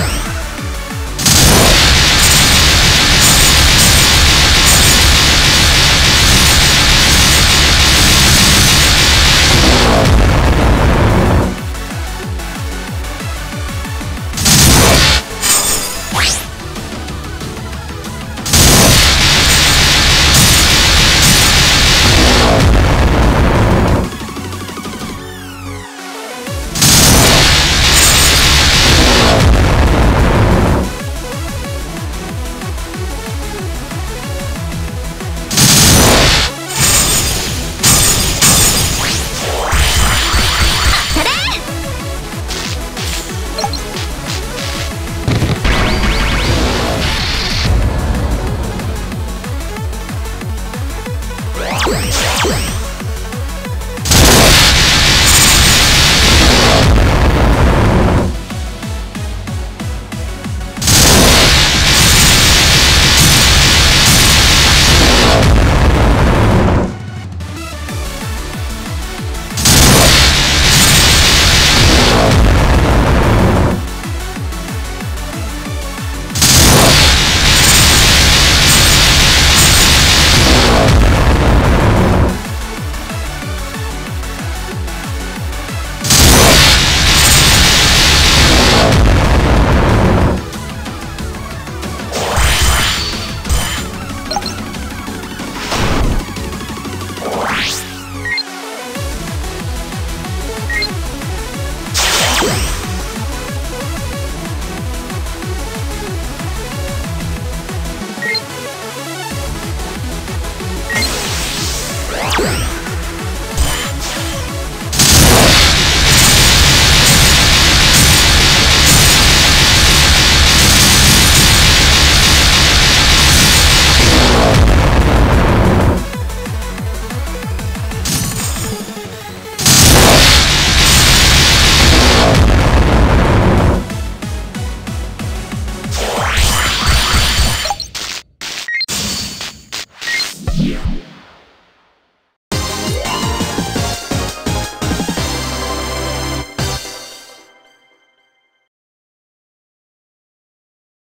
Yeah.